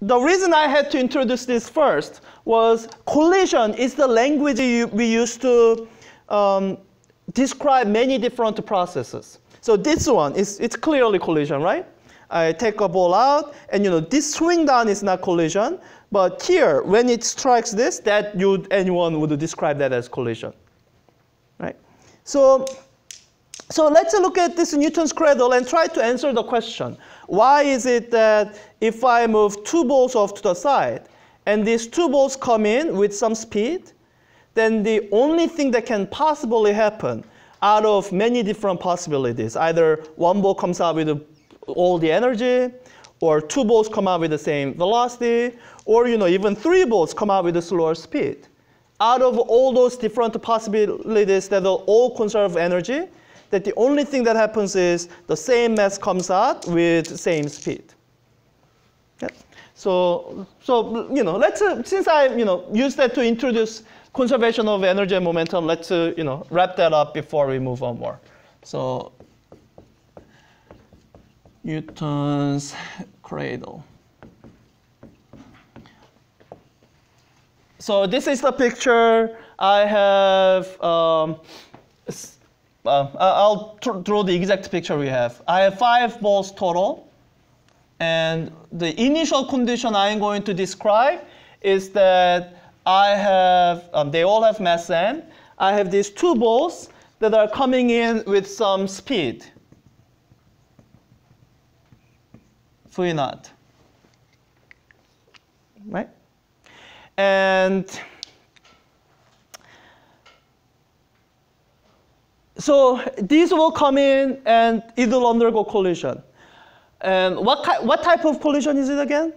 the reason I had to introduce this first was collision is the language we use to um, describe many different processes. So this one is it's clearly collision, right? I take a ball out, and you know this swing down is not collision, but here when it strikes this, that you anyone would describe that as collision, right? So so let's look at this Newton's cradle and try to answer the question. Why is it that if I move two balls off to the side, and these two balls come in with some speed, then the only thing that can possibly happen out of many different possibilities, either one ball comes out with all the energy, or two balls come out with the same velocity, or you know, even three balls come out with a slower speed. Out of all those different possibilities that all conserve energy, that the only thing that happens is the same mass comes out with same speed. Yeah. So, so you know, let's uh, since I you know use that to introduce conservation of energy and momentum, let's uh, you know wrap that up before we move on more. So, Newton's cradle. So this is the picture. I have um, uh, I'll draw the exact picture we have. I have five balls total. And the initial condition I'm going to describe is that I have, um, they all have mass n. I have these two balls that are coming in with some speed. V naught. Right? And So these will come in and it will undergo collision. And what, what type of collision is it again?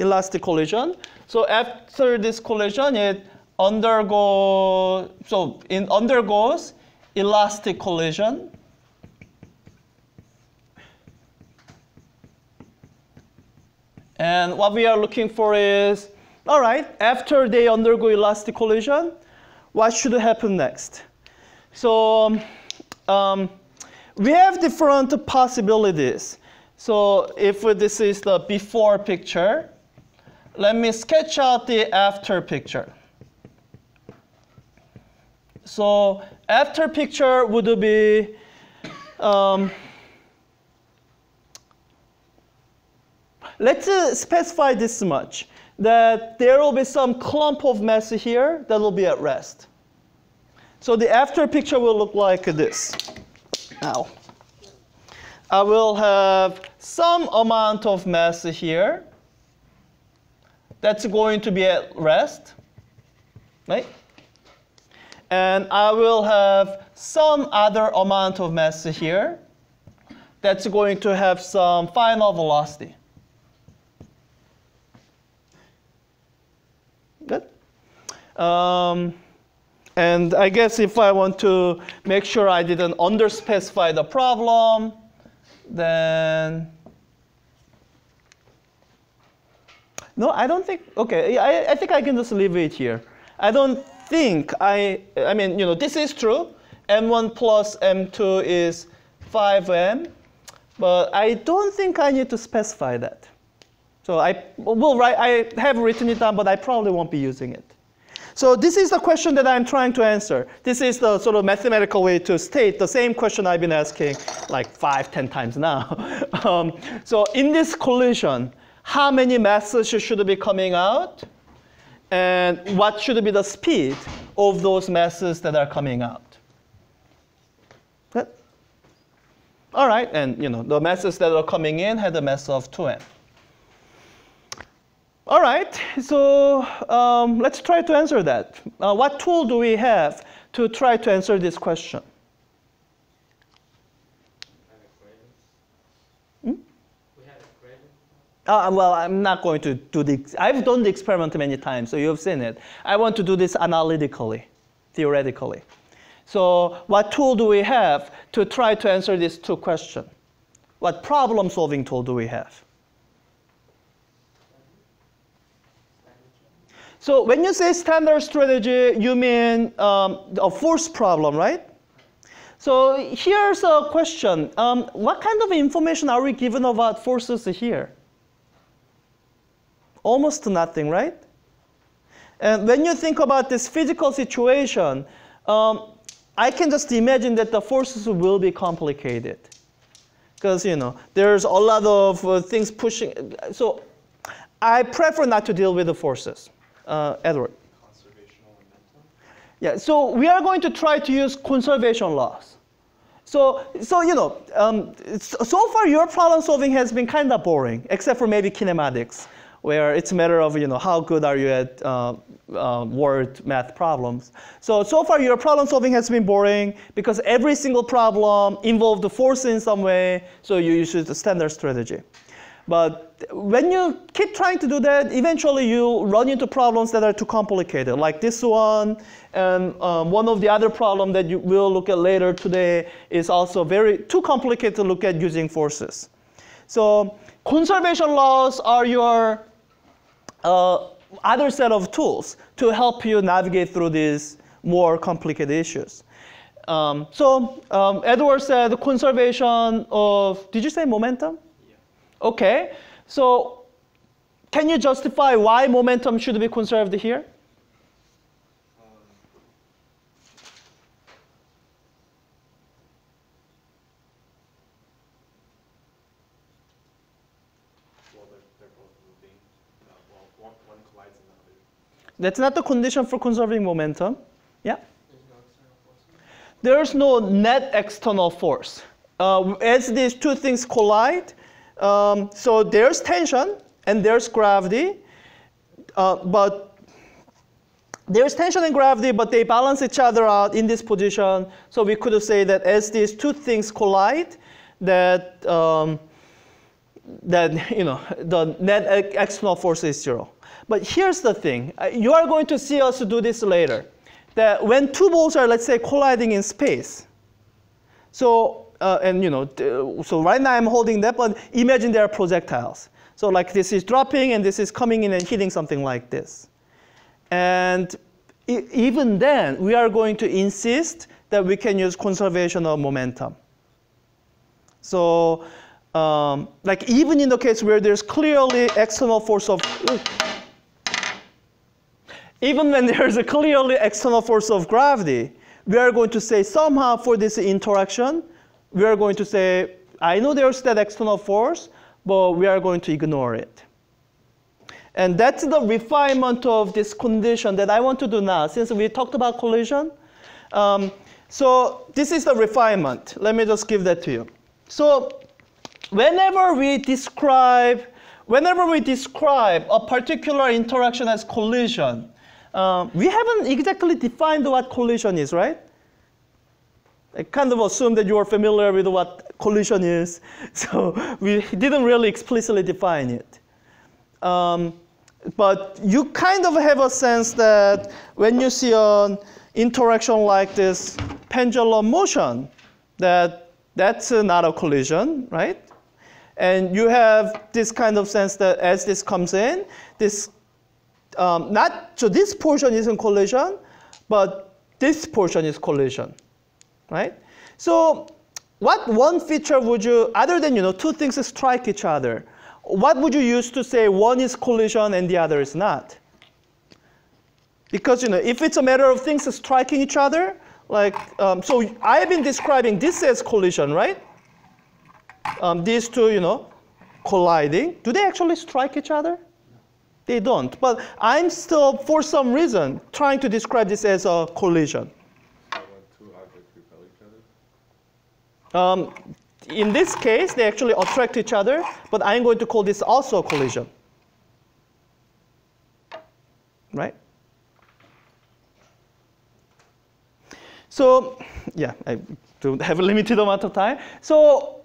Elastic collision. So after this collision, it undergo so it undergoes elastic collision. And what we are looking for is all right, after they undergo elastic collision, what should happen next? So um, we have different possibilities. So if this is the before picture, let me sketch out the after picture. So after picture would be um, let's uh, specify this much that there will be some clump of mass here that will be at rest. So the after picture will look like this. Now, I will have some amount of mass here that's going to be at rest, right? And I will have some other amount of mass here that's going to have some final velocity. Good. Um, and I guess if I want to make sure I didn't underspecify the problem, then no, I don't think. Okay, I, I think I can just leave it here. I don't think I. I mean, you know, this is true. M1 plus M2 is 5M, but I don't think I need to specify that. So I will write, I have written it down, but I probably won't be using it. So this is the question that I'm trying to answer. This is the sort of mathematical way to state the same question I've been asking like five, ten times now. um, so in this collision, how many masses should be coming out? And what should be the speed of those masses that are coming out? All right, and you know the masses that are coming in had a mass of 2m. All right, so um, let's try to answer that. Uh, what tool do we have to try to answer this question? Hmm? Uh, well, I'm not going to do the, I've done the experiment many times, so you've seen it. I want to do this analytically, theoretically. So what tool do we have to try to answer these two questions? What problem solving tool do we have? So when you say standard strategy, you mean um, a force problem, right? So here's a question. Um, what kind of information are we given about forces here? Almost nothing, right? And when you think about this physical situation, um, I can just imagine that the forces will be complicated. Because, you know, there's a lot of uh, things pushing. So I prefer not to deal with the forces. Uh, Edward. Yeah, so we are going to try to use conservation laws. So, so you know, um, so far your problem solving has been kind of boring, except for maybe kinematics, where it's a matter of you know how good are you at uh, uh, word math problems. So, so far your problem solving has been boring because every single problem involved the force in some way, so you use the standard strategy. But when you keep trying to do that, eventually you run into problems that are too complicated, like this one. And um, one of the other problems that you will look at later today is also very too complicated to look at using forces. So conservation laws are your uh, other set of tools to help you navigate through these more complicated issues. Um, so um, Edward said conservation of, did you say momentum? Okay, so can you justify why momentum should be conserved here? That's not the condition for conserving momentum. Yeah? There's no net external force. Uh, as these two things collide, um, so there's tension and there's gravity, uh, but there's tension and gravity, but they balance each other out in this position. So we could say that as these two things collide, that um, that you know the net external force is zero. But here's the thing: uh, you are going to see us do this later. That when two balls are, let's say, colliding in space, so uh, and you know, so right now I'm holding that, but imagine there are projectiles. So like this is dropping and this is coming in and hitting something like this. And even then, we are going to insist that we can use conservation of momentum. So um, like even in the case where there's clearly external force of, even when there's a clearly external force of gravity, we are going to say somehow for this interaction, we are going to say, I know there's that external force, but we are going to ignore it. And that's the refinement of this condition that I want to do now, since we talked about collision. Um, so this is the refinement. Let me just give that to you. So whenever we describe, whenever we describe a particular interaction as collision, uh, we haven't exactly defined what collision is, right? I kind of assume that you are familiar with what collision is, so we didn't really explicitly define it. Um, but you kind of have a sense that when you see an interaction like this pendulum motion, that that's not a collision, right? And you have this kind of sense that as this comes in, this um, not so this portion isn't collision, but this portion is collision right? So what one feature would you, other than you know two things strike each other, what would you use to say one is collision and the other is not? Because you know if it's a matter of things striking each other, like um, so I've been describing this as collision, right? Um, these two, you know, colliding. Do they actually strike each other? They don't. But I'm still, for some reason, trying to describe this as a collision. Um, in this case, they actually attract each other, but I'm going to call this also a collision. Right? So, yeah, I don't have a limited amount of time. So,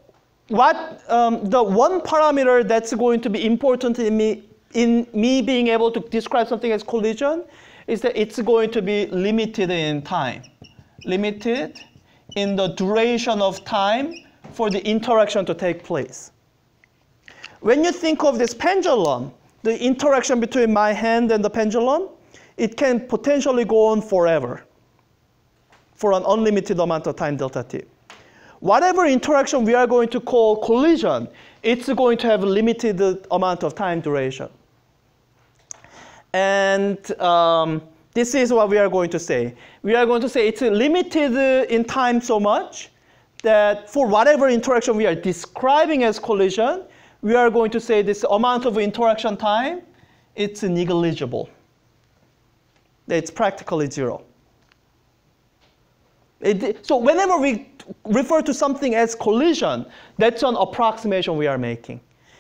what um, the one parameter that's going to be important in me in me being able to describe something as collision is that it's going to be limited in time. Limited in the duration of time for the interaction to take place. When you think of this pendulum, the interaction between my hand and the pendulum, it can potentially go on forever. for an unlimited amount of time delta t. Whatever interaction we are going to call collision, it's going to have a limited amount of time duration. And um, this is what we are going to say. We are going to say it's limited in time so much that for whatever interaction we are describing as collision, we are going to say this amount of interaction time, it's negligible. It's practically zero. It, so whenever we refer to something as collision, that's an approximation we are making.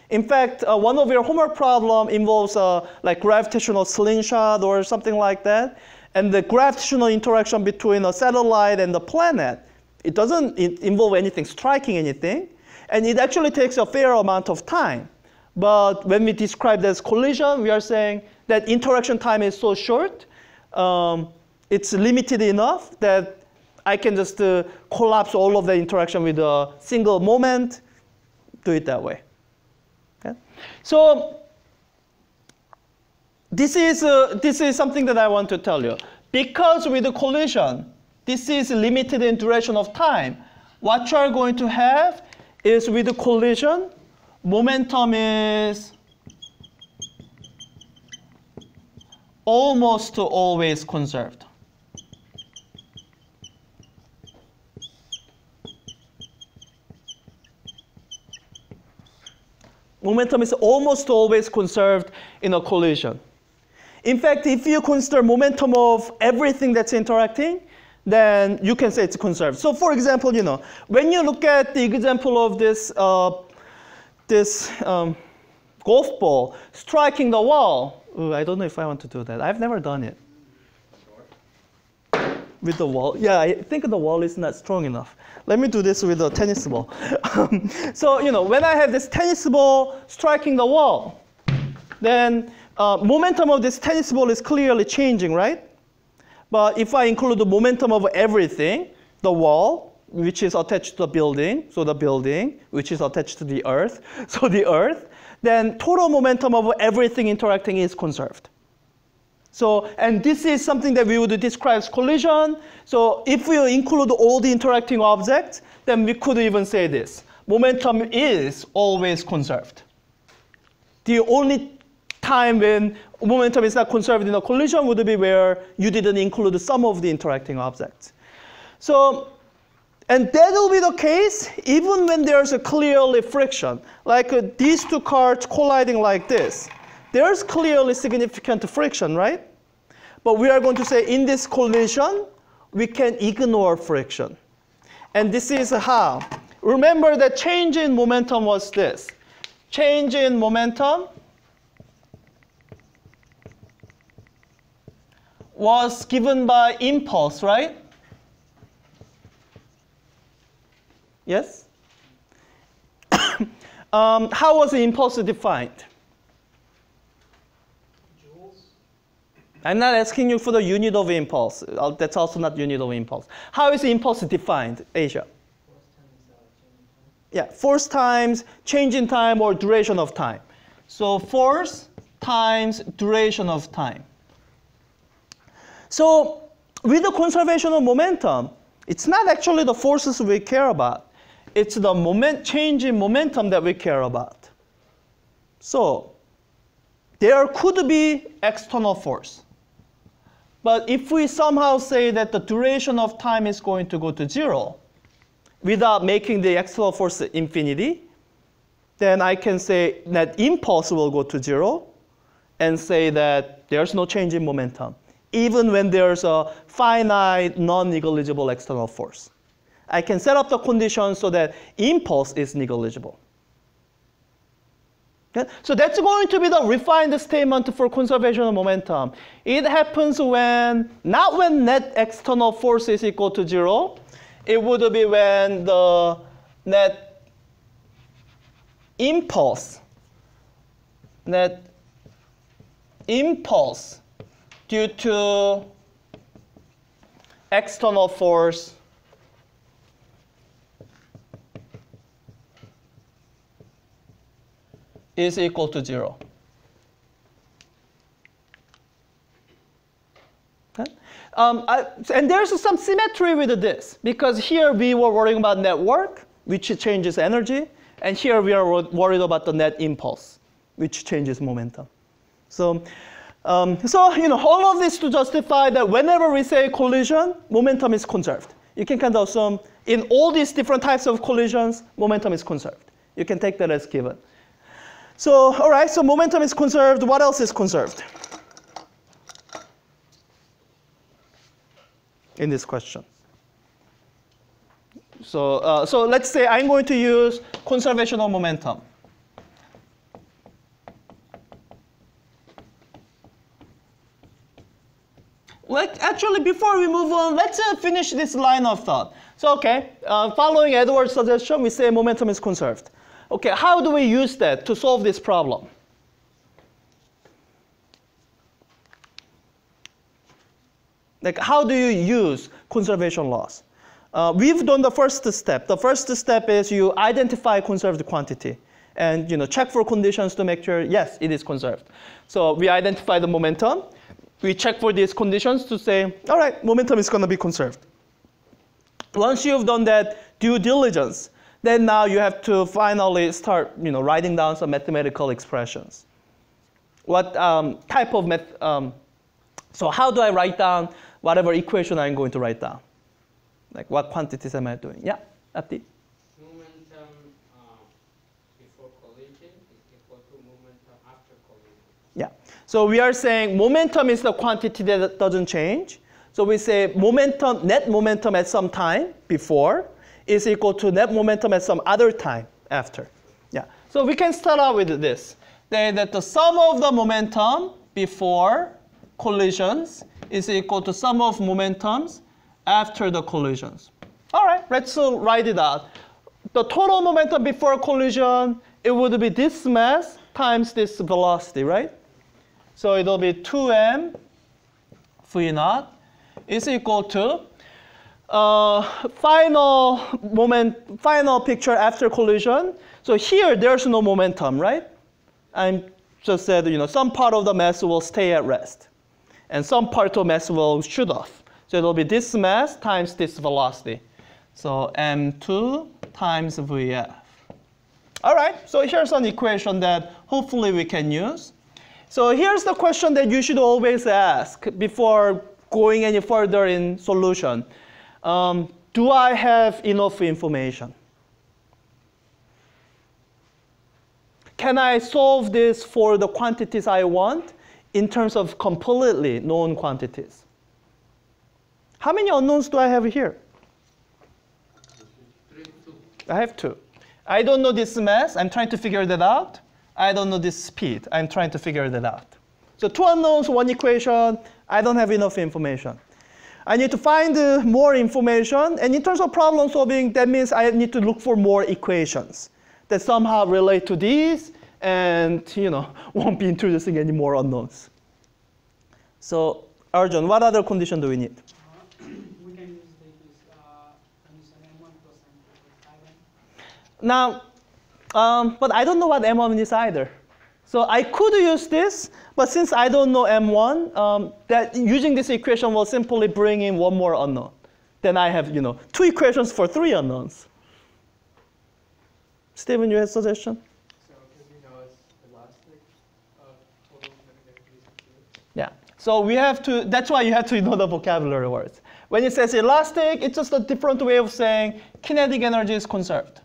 In fact, uh, one of your homework problem involves uh, like gravitational slingshot or something like that. And the gravitational interaction between a satellite and the planet, it doesn't involve anything striking anything. And it actually takes a fair amount of time. But when we describe this collision, we are saying that interaction time is so short, um, it's limited enough that I can just uh, collapse all of the interaction with a single moment, do it that way. So this is, uh, this is something that I want to tell you. Because with the collision, this is limited in duration of time. What you are going to have is with the collision, momentum is almost always conserved. Momentum is almost always conserved in a collision. In fact, if you consider momentum of everything that's interacting, then you can say it's conserved. So for example, you know, when you look at the example of this, uh, this um, golf ball striking the wall, Ooh, I don't know if I want to do that. I've never done it. With the wall, yeah, I think the wall is not strong enough. Let me do this with a tennis ball. so, you know, when I have this tennis ball striking the wall, then uh, momentum of this tennis ball is clearly changing, right? But if I include the momentum of everything, the wall, which is attached to the building, so the building, which is attached to the earth, so the earth, then total momentum of everything interacting is conserved. So, and this is something that we would describe as collision. So if we include all the interacting objects, then we could even say this. Momentum is always conserved. The only time when momentum is not conserved in a collision would be where you didn't include some of the interacting objects. So, and that will be the case even when there's a clearly friction. Like uh, these two cars colliding like this. There's clearly significant friction, right? But we are going to say in this collision, we can ignore friction. And this is how. Remember that change in momentum was this. Change in momentum was given by impulse, right? Yes? um, how was the impulse defined? I'm not asking you for the unit of impulse. Uh, that's also not unit of impulse. How is impulse defined, Asia? Yeah, force times change in time or duration of time. So force times duration of time. So with the conservation of momentum, it's not actually the forces we care about. It's the moment change in momentum that we care about. So there could be external force. But if we somehow say that the duration of time is going to go to zero without making the external force infinity, then I can say that impulse will go to zero and say that there's no change in momentum even when there's a finite, non-negligible external force. I can set up the conditions so that impulse is negligible. So that's going to be the refined statement for conservation of momentum. It happens when, not when net external force is equal to zero, it would be when the net impulse, net impulse due to external force is equal to zero. Okay? Um, I, and there's some symmetry with this because here we were worrying about net work, which changes energy, and here we are worried about the net impulse, which changes momentum. So, um, so you know, all of this to justify that whenever we say collision, momentum is conserved. You can kind of assume in all these different types of collisions, momentum is conserved. You can take that as given. So, all right, so momentum is conserved. What else is conserved? In this question. So, uh, so let's say I'm going to use conservation of momentum. Let, actually, before we move on, let's uh, finish this line of thought. So, okay, uh, following Edward's suggestion, we say momentum is conserved. Okay, how do we use that to solve this problem? Like, how do you use conservation laws? Uh, we've done the first step. The first step is you identify conserved quantity and you know, check for conditions to make sure, yes, it is conserved. So we identify the momentum. We check for these conditions to say, all right, momentum is going to be conserved. Once you've done that due diligence, then now you have to finally start you know, writing down some mathematical expressions. What um, type of math, um, so how do I write down whatever equation I'm going to write down? Like what quantities am I doing? Yeah, Abdi? Momentum uh, before collision is equal to momentum after collision. Yeah. So we are saying momentum is the quantity that doesn't change. So we say momentum, net momentum at some time before is equal to net momentum at some other time after. Yeah. So we can start out with this. Say that the sum of the momentum before collisions is equal to sum of momentums after the collisions. All right, let's uh, write it out. The total momentum before collision, it would be this mass times this velocity, right? So it'll be 2m v naught is equal to uh, final moment, final picture after collision. So here there's no momentum, right? I'm just said, you know, some part of the mass will stay at rest, and some part of mass will shoot off. So it'll be this mass times this velocity. So m2 times vf. All right, so here's an equation that hopefully we can use. So here's the question that you should always ask before going any further in solution. Um, do I have enough information? Can I solve this for the quantities I want in terms of completely known quantities? How many unknowns do I have here? I have two. I don't know this mass. I'm trying to figure that out. I don't know this speed. I'm trying to figure that out. So two unknowns, one equation. I don't have enough information. I need to find uh, more information. And in terms of problem solving, that means I need to look for more equations that somehow relate to these and you know won't be introducing any more unknowns. So Arjun, what other condition do we need? Now, um, but I don't know what M1 is either. So I could use this, but since I don't know M1, um, that using this equation will simply bring in one more unknown. Then I have, you know, two equations for three unknowns. Stephen, you have a suggestion? So because know elastic, uh, Yeah. So we have to, that's why you have to know the vocabulary words. When it says elastic, it's just a different way of saying kinetic energy is conserved.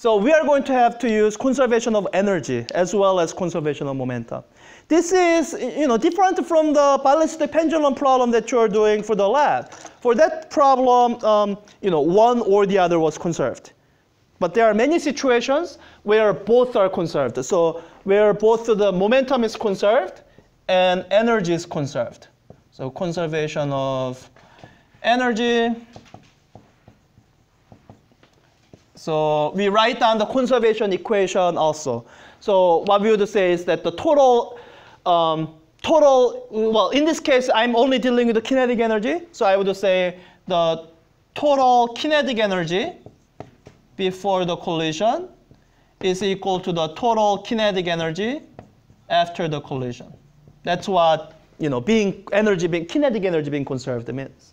So we are going to have to use conservation of energy as well as conservation of momentum. This is you know, different from the ballistic pendulum problem that you're doing for the lab. For that problem, um, you know, one or the other was conserved. But there are many situations where both are conserved. So where both the momentum is conserved and energy is conserved. So conservation of energy So we write down the conservation equation also. So what we would say is that the total, um, total, well, in this case, I'm only dealing with the kinetic energy. So I would say the total kinetic energy before the collision is equal to the total kinetic energy after the collision. That's what you know, being energy, being kinetic energy being conserved means.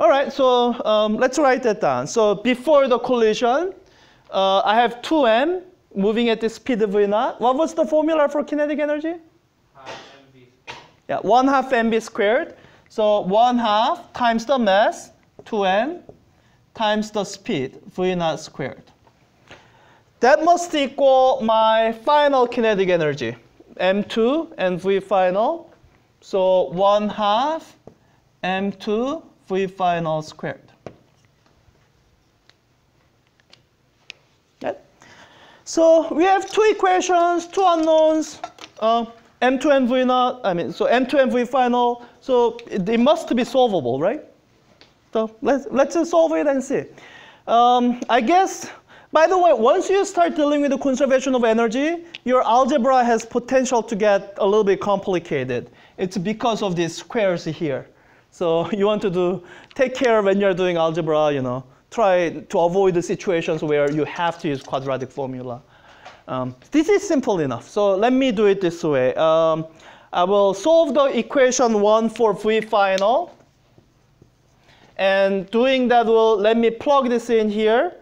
All right, so um, let's write that down. So before the collision, uh, I have 2m moving at the speed of v naught. What was the formula for kinetic energy? Half mv squared. Yeah, 1 half mv squared. So 1 half times the mass, 2m, times the speed, v naught squared. That must equal my final kinetic energy, m2 and v final. So 1 half m2 v final squared. Okay. So we have two equations, two unknowns, uh, m2 and v naught, I mean, so m2 and v final, so it, it must be solvable, right? So let's, let's solve it and see. Um, I guess, by the way, once you start dealing with the conservation of energy, your algebra has potential to get a little bit complicated. It's because of these squares here. So you want to do, take care when you're doing algebra, you know, try to avoid the situations where you have to use quadratic formula. Um, this is simple enough. So let me do it this way. Um, I will solve the equation one for V final. And doing that will let me plug this in here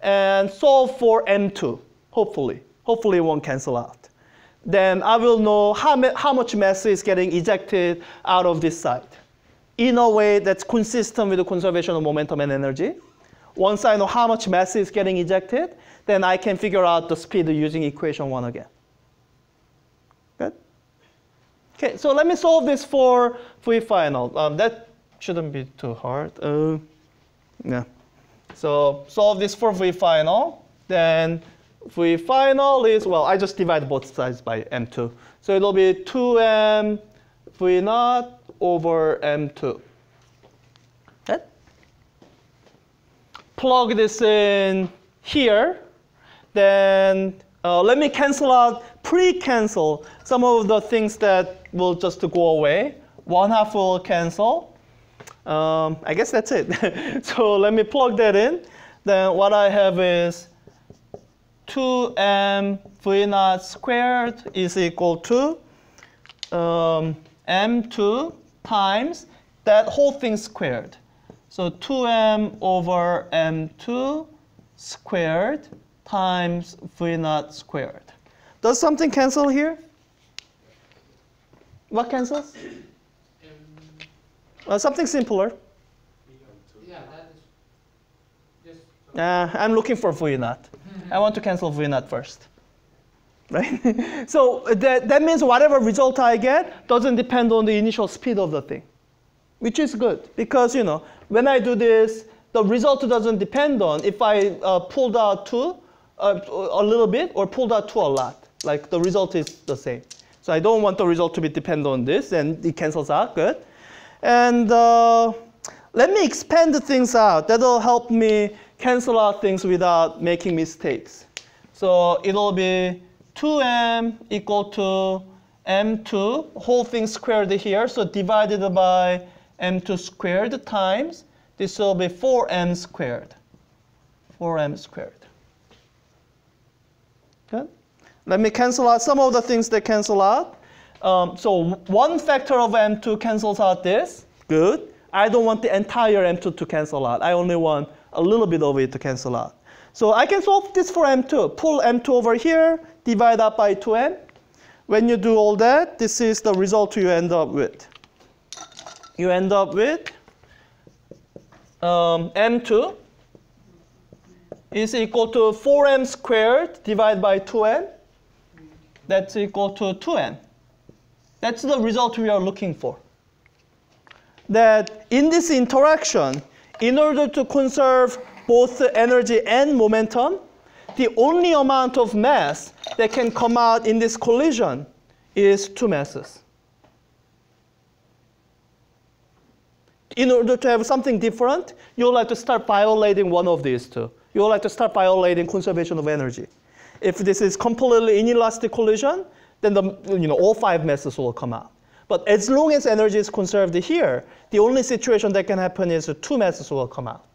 and solve for M2, hopefully. Hopefully it won't cancel out. Then I will know how, how much mass is getting ejected out of this side in a way that's consistent with the conservation of momentum and energy. Once I know how much mass is getting ejected, then I can figure out the speed using equation one again. Good? Okay, so let me solve this for V final. Um, that shouldn't be too hard. Uh, yeah. So solve this for V final. Then V final is, well, I just divide both sides by M2. So it'll be 2M V naught over M2. Okay? Plug this in here. Then uh, let me cancel out, pre-cancel some of the things that will just go away. One half will cancel. Um, I guess that's it. so let me plug that in. Then what I have is 2m v naught squared is equal to um, m2 times that whole thing squared. So 2m over m2 squared times v naught squared. Does something cancel here? What cancels? Uh, something simpler. yeah, that is just Uh, I'm looking for v naught. I want to cancel v naught first. Right? so that, that means whatever result I get doesn't depend on the initial speed of the thing, which is good because, you know, when I do this, the result doesn't depend on if I uh, pulled out two uh, a little bit or pulled out two a lot. Like the result is the same. So I don't want the result to be dependent on this, and it cancels out. Good. And uh, let me expand the things out. That'll help me cancel out things without making mistakes. So it'll be 2m equal to m2, whole thing squared here, so divided by m2 squared times, this will be 4m squared. 4m squared. Good. Let me cancel out some of the things that cancel out. Um, so one factor of m2 cancels out this. Good. I don't want the entire m2 to cancel out. I only want a little bit of it to cancel out. So I can solve this for m2. Pull m2 over here, divide that by 2N. When you do all that, this is the result you end up with. You end up with um, m2 is equal to 4m squared divided by 2n. That's equal to 2n. That's the result we are looking for. That in this interaction, in order to conserve both energy and momentum, the only amount of mass that can come out in this collision is two masses. In order to have something different, you'll have to start violating one of these two. You'll have to start violating conservation of energy. If this is completely inelastic collision, then the, you know, all five masses will come out. But as long as energy is conserved here, the only situation that can happen is two masses will come out.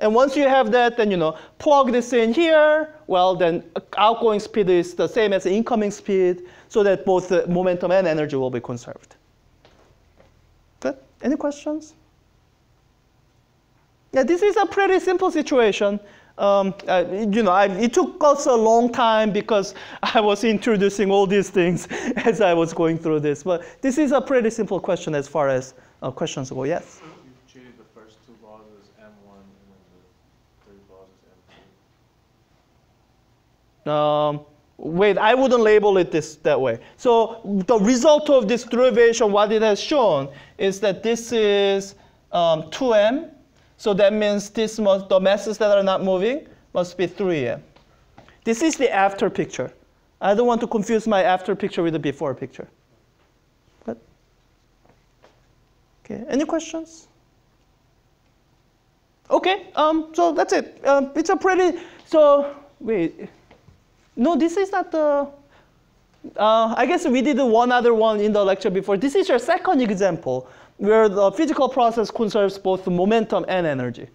And once you have that, then you know, plug this in here. Well, then outgoing speed is the same as incoming speed, so that both the momentum and energy will be conserved. Good. Any questions? Yeah, this is a pretty simple situation. Um, uh, you know, I, it took us a long time because I was introducing all these things as I was going through this. But this is a pretty simple question as far as uh, questions go. Yes. You've treated the first two laws as M1 and then the third law as M2. Um, wait, I wouldn't label it this that way. So the result of this derivation, what it has shown, is that this is um, 2m. So that means this must, the masses that are not moving must be 3m. This is the after picture. I don't want to confuse my after picture with the before picture. Good. Okay, any questions? Okay, um, so that's it. Um, it's a pretty, so, wait. No, this is not the, uh, I guess we did one other one in the lecture before. This is your second example where the physical process conserves both momentum and energy.